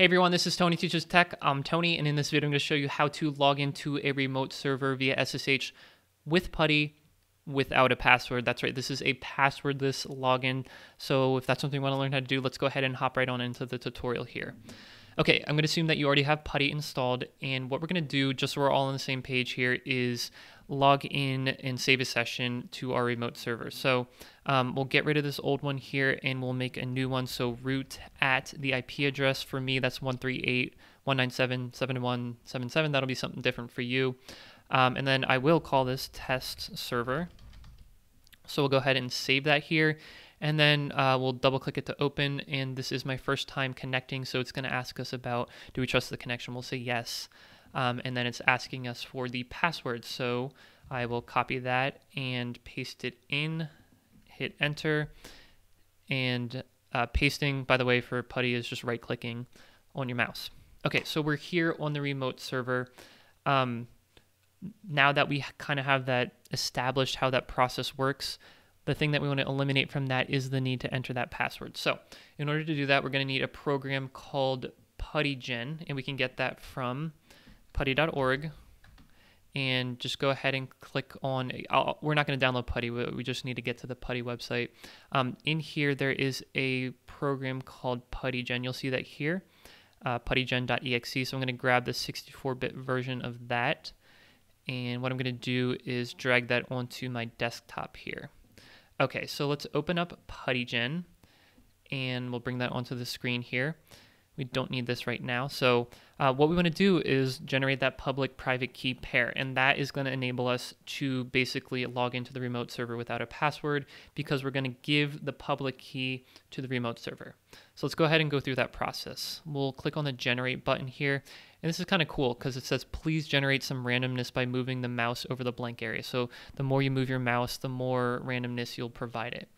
Hey everyone, this is Tony Teaches Tech. I'm Tony, and in this video, I'm going to show you how to log into a remote server via SSH with PuTTY without a password. That's right, this is a passwordless login. So if that's something you want to learn how to do, let's go ahead and hop right on into the tutorial here. Okay, I'm going to assume that you already have PuTTY installed, and what we're going to do, just so we're all on the same page here, is log in and save a session to our remote server. So um, we'll get rid of this old one here, and we'll make a new one. So root at the IP address for me, that's 138.197.7177. That'll be something different for you. Um, and then I will call this test server. So we'll go ahead and save that here and then uh, we'll double click it to open and this is my first time connecting so it's going to ask us about do we trust the connection we'll say yes um, and then it's asking us for the password. So I will copy that and paste it in hit enter and uh, pasting by the way for PuTTY is just right clicking on your mouse. Okay so we're here on the remote server. Um, now that we kind of have that established how that process works the thing that we want to eliminate from that is the need to enter that password. So in order to do that, we're going to need a program called PuTTYgen, and we can get that from putty.org. And just go ahead and click on, I'll, we're not going to download PuTTY, we just need to get to the PuTTY website. Um, in here, there is a program called PuTTYgen. You'll see that here, uh, puttygen.exe. So I'm going to grab the 64-bit version of that. And what I'm going to do is drag that onto my desktop here. Okay, so let's open up PuTTYgen and we'll bring that onto the screen here. We don't need this right now. So uh, what we want to do is generate that public private key pair, and that is going to enable us to basically log into the remote server without a password because we're going to give the public key to the remote server. So let's go ahead and go through that process. We'll click on the generate button here, and this is kind of cool because it says please generate some randomness by moving the mouse over the blank area. So the more you move your mouse, the more randomness you'll provide it.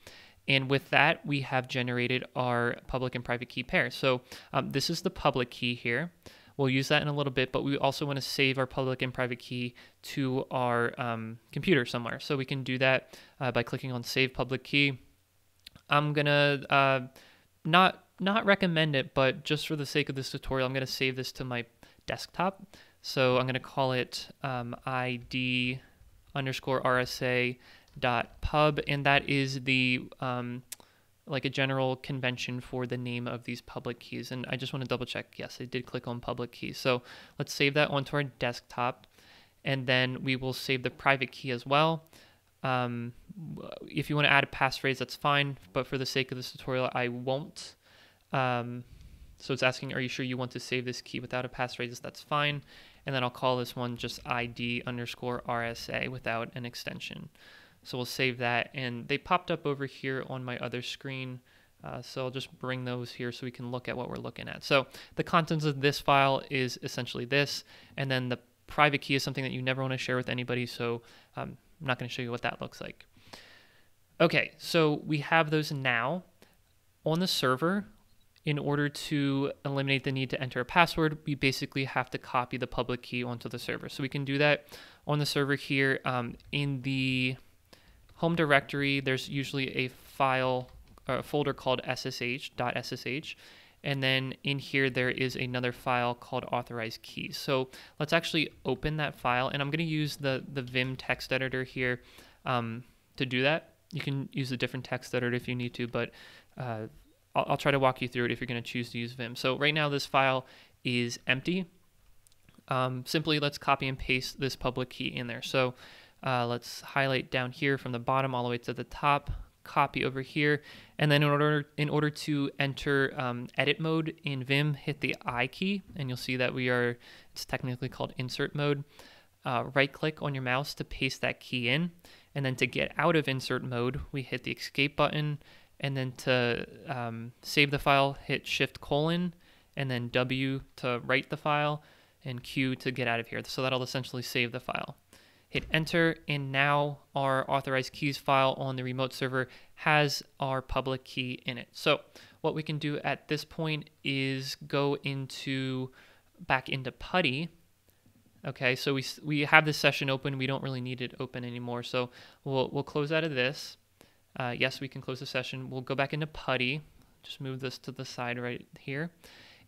And with that, we have generated our public and private key pair. So um, this is the public key here. We'll use that in a little bit, but we also want to save our public and private key to our um, computer somewhere. So we can do that uh, by clicking on Save Public Key. I'm going to uh, not, not recommend it, but just for the sake of this tutorial, I'm going to save this to my desktop. So I'm going to call it um, ID underscore RSA dot pub, and that is the um, like a general convention for the name of these public keys. And I just want to double check. Yes, I did click on public key. So let's save that onto our desktop, and then we will save the private key as well. Um, if you want to add a passphrase, that's fine. But for the sake of this tutorial, I won't. Um, so it's asking, are you sure you want to save this key without a passphrase? That's fine. And then I'll call this one just ID underscore RSA without an extension. So we'll save that. And they popped up over here on my other screen. Uh, so I'll just bring those here so we can look at what we're looking at. So the contents of this file is essentially this. And then the private key is something that you never want to share with anybody. So um, I'm not going to show you what that looks like. Okay, so we have those now. On the server, in order to eliminate the need to enter a password, we basically have to copy the public key onto the server. So we can do that on the server here um, in the home directory, there's usually a file or a folder called ssh.ssh. And then in here, there is another file called authorized keys. So let's actually open that file. And I'm going to use the, the Vim text editor here um, to do that. You can use a different text editor if you need to, but uh, I'll, I'll, try to walk you through it if you're going to choose to use Vim. So right now, this file is empty. Um, simply, let's copy and paste this public key in there. So uh, let's highlight down here from the bottom all the way to the top, copy over here, and then in order in order to enter um, edit mode in Vim, hit the I key, and you'll see that we are it's technically called insert mode. Uh, right click on your mouse to paste that key in, and then to get out of insert mode, we hit the escape button, and then to um, save the file, hit Shift colon, and then W to write the file, and Q to get out of here. So that'll essentially save the file hit enter, and now our authorized keys file on the remote server has our public key in it. So what we can do at this point is go into back into PuTTY. Okay, so we, we have this session open. We don't really need it open anymore. So we'll, we'll close out of this. Uh, yes, we can close the session. We'll go back into PuTTY. Just move this to the side right here.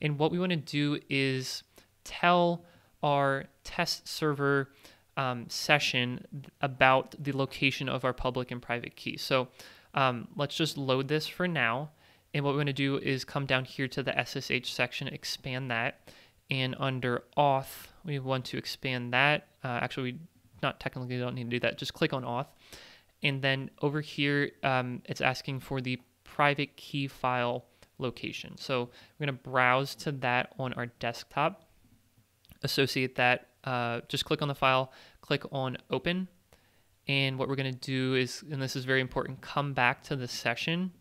And what we want to do is tell our test server um, session about the location of our public and private key. So um, let's just load this for now. And what we're going to do is come down here to the SSH section, expand that. And under auth, we want to expand that. Uh, actually, we not technically don't need to do that. Just click on auth. And then over here, um, it's asking for the private key file location. So we're going to browse to that on our desktop, associate that, uh, just click on the file, click on open. And what we're going to do is, and this is very important, come back to the session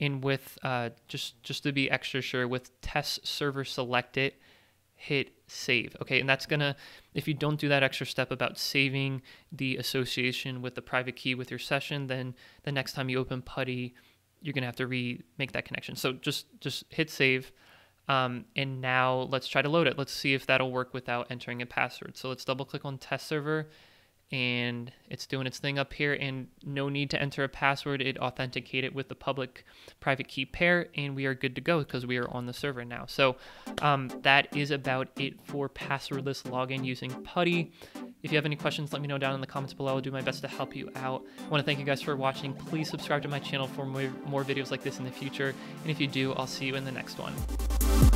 and with uh, just just to be extra sure with test server selected hit save okay and that's gonna if you don't do that extra step about saving the association with the private key with your session then the next time you open putty you're gonna have to remake that connection so just just hit save um, and now let's try to load it. Let's see if that'll work without entering a password. So let's double click on test server and it's doing its thing up here and no need to enter a password. It authenticated with the public private key pair and we are good to go because we are on the server now. So um, that is about it for passwordless login using putty if you have any questions let me know down in the comments below. I'll do my best to help you out. I want to thank you guys for watching. Please subscribe to my channel for more, more videos like this in the future. And if you do i'll see you in the next one